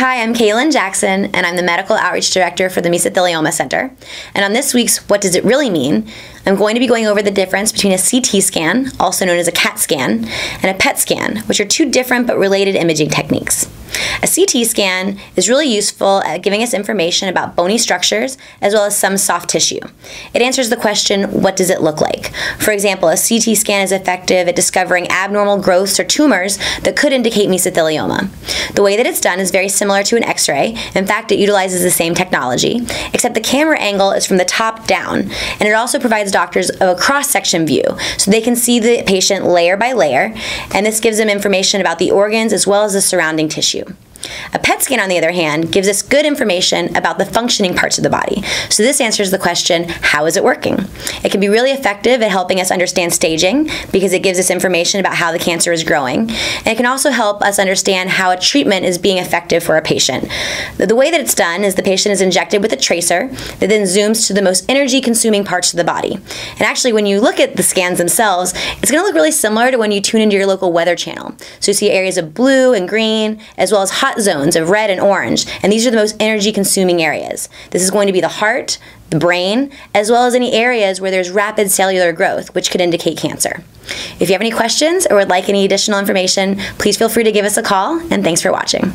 Hi, I'm Kaylin Jackson, and I'm the Medical Outreach Director for the Mesothelioma Center. And on this week's What Does It Really Mean? I'm going to be going over the difference between a CT scan, also known as a CAT scan, and a PET scan, which are two different but related imaging techniques. A CT scan is really useful at giving us information about bony structures as well as some soft tissue. It answers the question, what does it look like? For example, a CT scan is effective at discovering abnormal growths or tumors that could indicate mesothelioma. The way that it's done is very similar to an x-ray. In fact, it utilizes the same technology, except the camera angle is from the top down, and it also provides doctors of a cross-section view, so they can see the patient layer by layer, and this gives them information about the organs as well as the surrounding tissue. A PET scan, on the other hand, gives us good information about the functioning parts of the body. So this answers the question, how is it working? It can be really effective at helping us understand staging because it gives us information about how the cancer is growing. And it can also help us understand how a treatment is being effective for a patient. The way that it's done is the patient is injected with a tracer that then zooms to the most energy consuming parts of the body. And actually, when you look at the scans themselves, it's going to look really similar to when you tune into your local weather channel. So you see areas of blue and green, as well as hot zones of red and orange, and these are the most energy consuming areas. This is going to be the heart, the brain, as well as any areas where there's rapid cellular growth, which could indicate cancer. If you have any questions or would like any additional information, please feel free to give us a call, and thanks for watching.